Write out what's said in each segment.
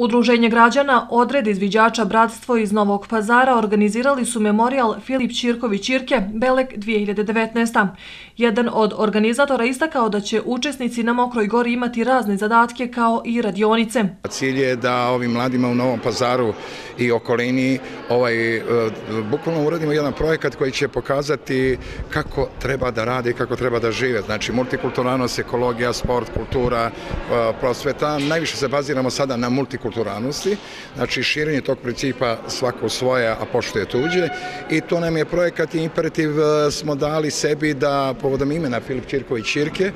Udruženje građana Odred izviđača Bratstvo iz Novog pazara organizirali su memorial Filip Čirković Čirke Belek 2019. Jedan od organizatora istakao da će učesnici na Mokroj gori imati razne zadatke kao i radionice. Cilj je da ovim mladima u Novom pazaru i okolini ovaj, e, bukvalno uradimo jedan projekat koji će pokazati kako treba da rade i kako treba da žive. Znači multikulturalnost, ekologija, sport, kultura, e, prosveta. Najviše se baziramo sada na multikulturalnost multikulturalnosti, znači širenje tog principa svako svoje, a pošto je tuđe. I to nam je projekat i imperativ e, smo dali sebi da povodom imena Filip Čirković Čirke,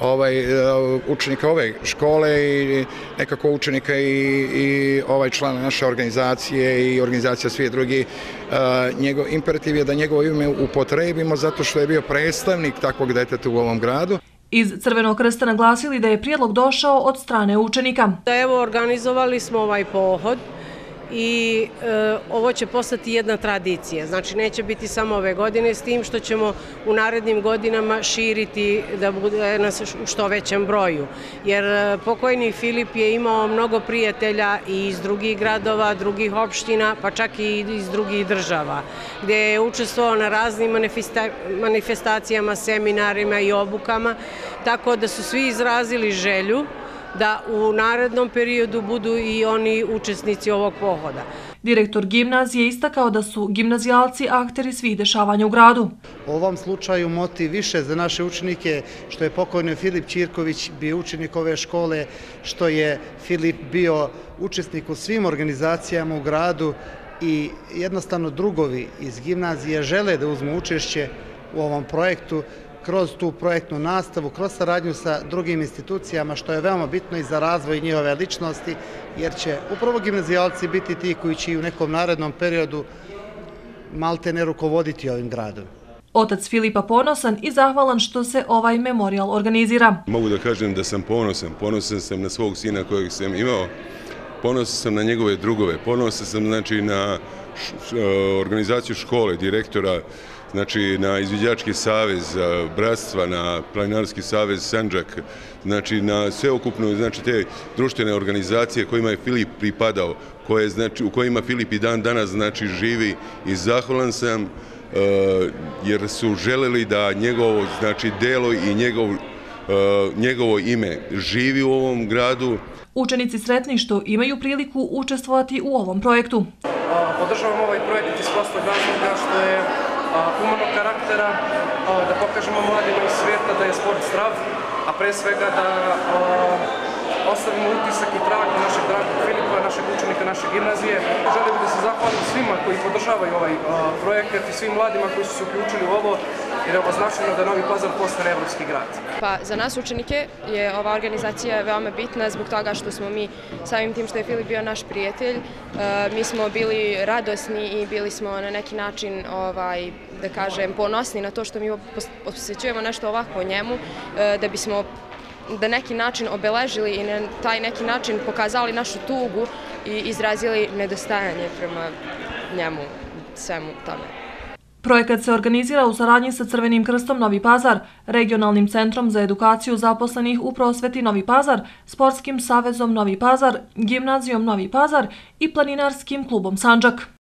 ovaj, e, učenika ove škole i nekako učenika i, i ovaj član naše organizacije i organizacija svije drugi, e, njegov imperativ je da njegovo ime upotrebimo zato što je bio predstavnik takvog deteta u ovom gradu. Iz Crvenog krsta naglasili da je prijedlog došao od strane učenika. Evo, organizovali smo ovaj pohod i e, ovo će postati jedna tradicija. Znači, neće biti samo ove godine s tim što ćemo u narednim godinama širiti da bude nas u što većem broju. Jer e, pokojni Filip je imao mnogo prijatelja i iz drugih gradova, drugih opština, pa čak i iz drugih država, gdje je učestvovao na raznim manifestacijama, seminarima i obukama, tako da su svi izrazili želju da u narednom periodu budu i oni učesnici ovog pohoda. Direktor gimnazije istakao da su gimnazijalci akteri svih dešavanja u gradu. U ovom slučaju motiv više za naše učenike što je pokojno Filip Čirković bio učenik ove škole, što je Filip bio učesnik u svim organizacijama u gradu i jednostavno drugovi iz gimnazije žele da uzmu učešće u ovom projektu kroz tu projektnu nastavu, kroz saradnju sa drugim institucijama, što je veoma bitno i za razvoj njihove ličnosti, jer će upravo gimnazijalci biti ti koji će i u nekom narednom periodu malte ne rukovoditi ovim gradom. Otac Filipa ponosan i zahvalan što se ovaj memorial organizira. Mogu da kažem da sam ponosan. Ponosan sam na svog sina kojeg sam imao. Ponosan sam na njegove drugove. Ponosan sam znači, na organizaciju škole, direktora, znači na Izviđački savez Bratstva, na Planinarski savez Sanđak, znači na sveokupno znači te društvene organizacije kojima je Filip pripadao, koje, znači, u kojima Filip i dan danas znači, živi i zahvalan sam jer su želeli da njegovo znači, delo i njegov, njegovo ime živi u ovom gradu. Učenici sretni što imaju priliku učestvovati u ovom projektu. Podržavam ovaj projekt iz prostog razloga što je humanog karaktera, da pokažemo mladima iz svijeta da je sport zdrav, a pre svega da ostavimo utisak i trag našeg dragog Filipa, našeg učenika, naše gimnazije. Želim da se zahvalim svima koji podržavaju ovaj projekat i svim mladima koji su se uključili u ovo, jer je ovo značajno da Novi Pazar postane evropski grad. Pa, za nas učenike je ova organizacija veoma bitna zbog toga što smo mi, samim tim što je Filip bio naš prijatelj, mi smo bili radosni i bili smo na neki način, ovaj, da kažem, ponosni na to što mi posvećujemo nešto ovako o njemu, e, da bismo da neki način obeležili i na taj neki način pokazali našu tugu i izrazili nedostajanje prema njemu, svemu tome. Projekat se organizira u saradnji sa Crvenim krstom Novi Pazar, regionalnim centrom za edukaciju zaposlenih u prosveti Novi Pazar, Sportskim savezom Novi Pazar, Gimnazijom Novi Pazar i Planinarskim klubom Sanđak.